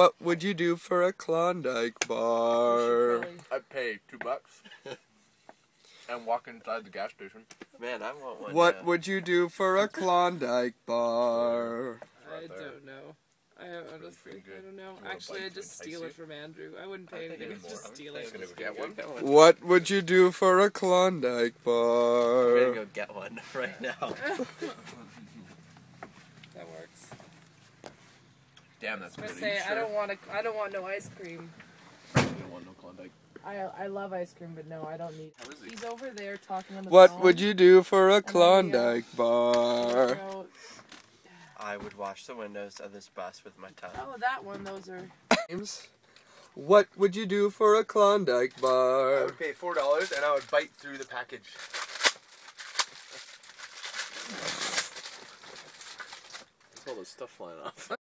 What would you do for a Klondike bar? I'd pay two bucks and walk inside the gas station. Man, I want one. What now. would you do for a Klondike bar? I don't know. I honestly. I don't know. Actually, I'd just steal it from Andrew. I wouldn't pay I anything. I'd just more. steal I'm it. gonna get one. What would you do for a Klondike bar? I'm gonna go get one right now. That works. Damn, that's I good. say I don't want a, I don't want no ice cream. You don't want no Klondike. I I love ice cream, but no, I don't need. How is he? He's over there talking on the What phone. would you do for a then we, Klondike bar? I would wash the windows of this bus with my tongue. oh, that one. Those are. James, What would you do for a Klondike bar? I would pay four dollars and I would bite through the package. That's all the stuff flying off.